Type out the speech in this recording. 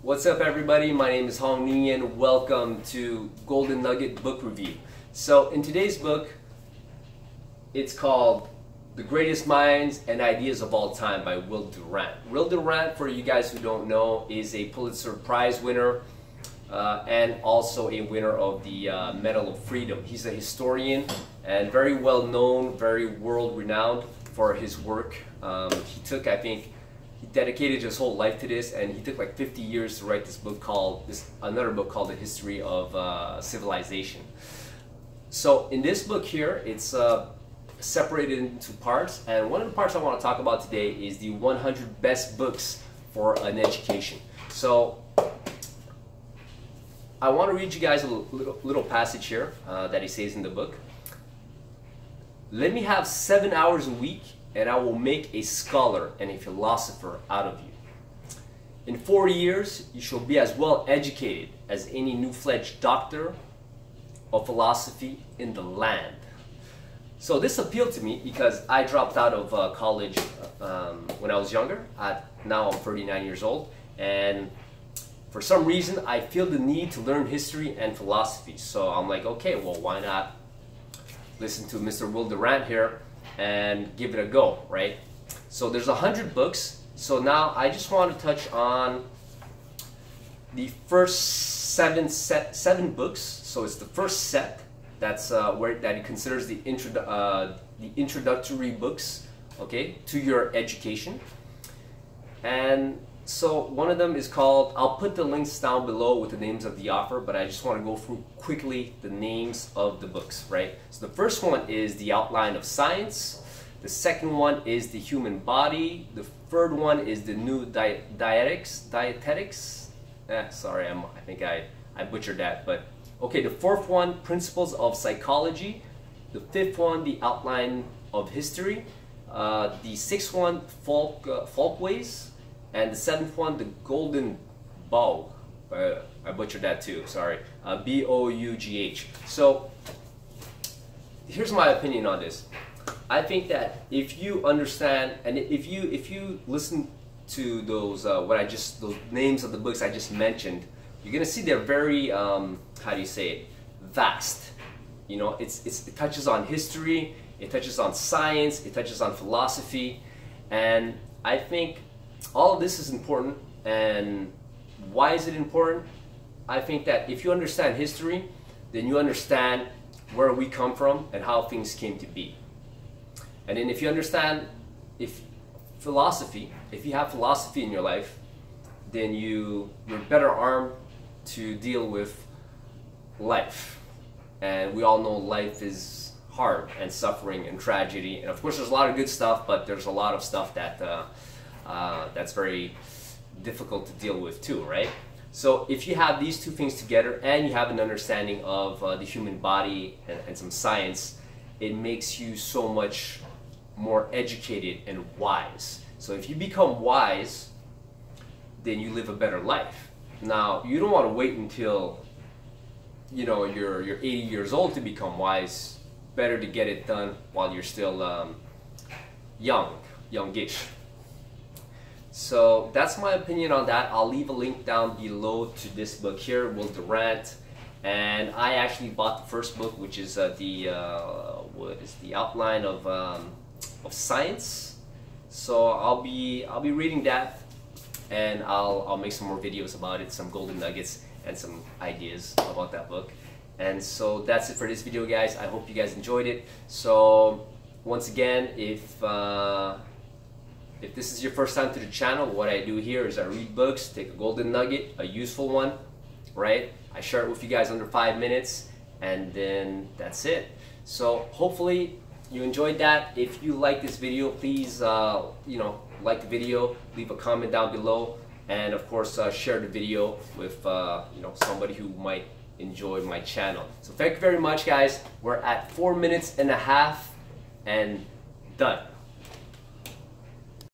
What's up, everybody? My name is Hong Nguyen. Welcome to Golden Nugget Book Review. So, in today's book, it's called The Greatest Minds and Ideas of All Time by Will Durant. Will Durant, for you guys who don't know, is a Pulitzer Prize winner uh, and also a winner of the uh, Medal of Freedom. He's a historian and very well known, very world renowned for his work. Um, he took, I think, he dedicated his whole life to this, and he took like 50 years to write this book called this another book called The History of uh, Civilization. So in this book here, it's uh, separated into parts, and one of the parts I want to talk about today is the 100 best books for an education. So I want to read you guys a little, little passage here uh, that he says in the book. Let me have seven hours a week and I will make a scholar and a philosopher out of you. In 40 years, you shall be as well educated as any new-fledged doctor of philosophy in the land. So this appealed to me because I dropped out of uh, college um, when I was younger. I, now I'm 39 years old, and for some reason I feel the need to learn history and philosophy. So I'm like, okay, well, why not listen to Mr. Will Durant here and give it a go, right? So there's a hundred books. So now I just want to touch on the first seven set seven books. So it's the first set that's uh, where that he considers the intro uh, the introductory books, okay, to your education. And so one of them is called. I'll put the links down below with the names of the offer, but I just want to go through quickly the names of the books, right? So the first one is the Outline of Science. The second one is the human body. The third one is the new di dietetics. Dietetics. Eh, sorry, I'm, I think I, I butchered that. But okay, the fourth one, principles of psychology. The fifth one, the outline of history. Uh, the sixth one, folk uh, folkways, and the seventh one, the golden bough. Uh, I butchered that too. Sorry, uh, B O U G H. So here's my opinion on this. I think that if you understand and if you if you listen to those uh, what I just those names of the books I just mentioned, you're gonna see they're very um, how do you say it vast. You know, it's, it's it touches on history, it touches on science, it touches on philosophy, and I think all of this is important. And why is it important? I think that if you understand history, then you understand where we come from and how things came to be. And then if you understand if philosophy, if you have philosophy in your life, then you you're better armed to deal with life. And we all know life is hard and suffering and tragedy. And of course, there's a lot of good stuff, but there's a lot of stuff that uh, uh, that's very difficult to deal with too, right? So if you have these two things together and you have an understanding of uh, the human body and, and some science, it makes you so much more educated and wise. So if you become wise, then you live a better life. Now, you don't want to wait until you know you're you're 80 years old to become wise. Better to get it done while you're still um, young, youngish. So that's my opinion on that. I'll leave a link down below to this book here, Will Durant. And I actually bought the first book, which is uh, the uh, what is the outline of um, of science. So I'll be I'll be reading that, and I'll I'll make some more videos about it, some golden nuggets and some ideas about that book. And so that's it for this video, guys. I hope you guys enjoyed it. So once again, if uh, if this is your first time to the channel, what I do here is I read books, take a golden nugget, a useful one, right? I share it with you guys under five minutes, and then that's it. So hopefully you enjoyed that. If you like this video, please, uh, you know, like the video, leave a comment down below, and of course, uh, share the video with, uh, you know, somebody who might enjoy my channel. So thank you very much, guys. We're at four minutes and a half and done.